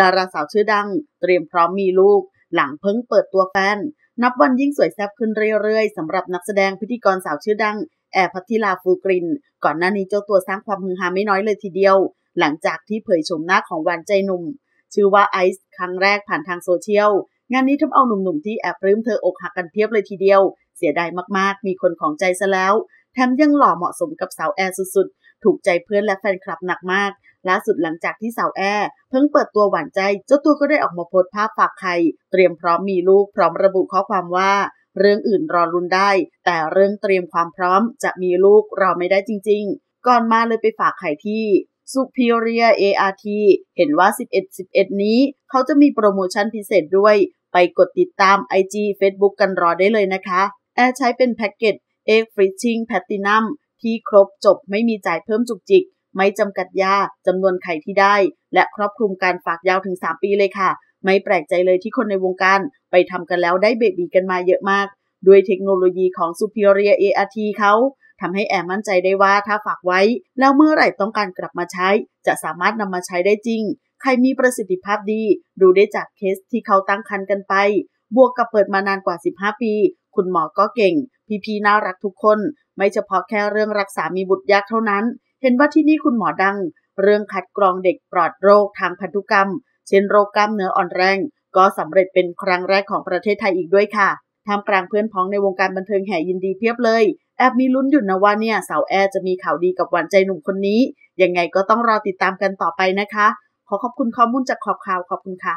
ดาราสาวชื่อดัง เตรียมพร้อมมีลูก หลังเพิ่งเปิดตัวแฟน นับวันยิ่งสวยแซ่บขึ้นเรื่อยๆสำหรับนักแสดงพิธีกรสาวชื่อดัง แอร์ภัณฑิลาฟูกลิ่น ก่อนหน้านี้เจ้าตัวสร้างความฮือฮาไม่น้อยเลยทีเดียว หลังจากที่เผยโฉมหน้าของหวานใจหนุ่ม ชื่อว่าไอซ์ครั้งแรกผ่านทางโซเชียลงานนี้ทำเอาหนุ่มๆที่แอบปลื้มเธออกหักกันเพียบเลยทีเดียว เสียดายมากๆ มีคนครองใจซะแล้ว แถมยังหล่อเหมาะสมกับสาวแอร์สุดๆ ถูกใจเพื่อนและแฟนคลับหนักมาก ล่าสุดหลังจากที่สาวแอร์เพิ่งเปิดตัวหวานใจ เจ้าตัวก็ได้ออกมาโพสต์ภาพฝากไข่เตรียมพร้อมมีลูกพร้อมระบุข้อความว่า เรื่องอื่นรอรุนได้ แต่เรื่องเตรียมความพร้อมจะมีลูกรอไม่ได้จริง ๆ ก่อนมาเลยไปฝากไข่ที่ Superior ART เห็นว่า 11 11 นี้ เขาจะมีโปรโมชั่นพิเศษด้วย ไปกดติดตาม IG Facebook กันรอได้เลยนะคะ แอร์ใช้เป็นแพ็กเกจ Egg Freezing Platinum ที่ครบจบไม่มีจ่ายเพิ่มจุกจิก ไม่จำกัดยาจำนวนไข่ที่ได้ และครอบคลุมการฝากยาวถึง 3 ปีเลยค่ะ ไม่แปลกใจเลยที่คนในวงการไปทำกันแล้วได้เบบีกันมาเยอะมาก ด้วยเทคโนโลยีของ Superior ART เขาทำให้แอร์มั่นใจได้ว่าถ้าฝากไว้ แล้วเมื่อไหร่ต้องการกลับมาใช้ จะสามารถนำมาใช้ได้จริง ใครมีประสิทธิภาพดี ดูได้จากเคสที่เขาตั้งครรภ์กันไป บวกกับเปิดมานานกว่า 15 ปี คุณหมอก็เก่ง พี่ๆน่ารักทุกคน ไม่เฉพาะแค่เรื่องรักษามีบุตรยากเท่านั้น เห็นว่าที่นี่คุณหมอดัง เรื่องคัดกรองเด็กปลอดโรคทางพันธุกรรม เช่นโรคกล้ามเนื้ออ่อนแรง ก็สำเร็จเป็นครั้งแรกของประเทศไทยอีกด้วยค่ะท่ามกลางเพื่อนพ้องในวงการบันเทิงแห่ยินดีเพียบเลย แอบมีลุ้นอยู่นะว่าเนี่ยสาวแอร์จะมีข่าวดีกับหวานใจหนุ่มคนนี้ ยังไงก็ต้องรอติดตามกันต่อไปนะคะ ขอขอบคุณข้อมูลจากขอบข่าวขอบคุณค่ะ